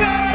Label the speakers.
Speaker 1: Yeah.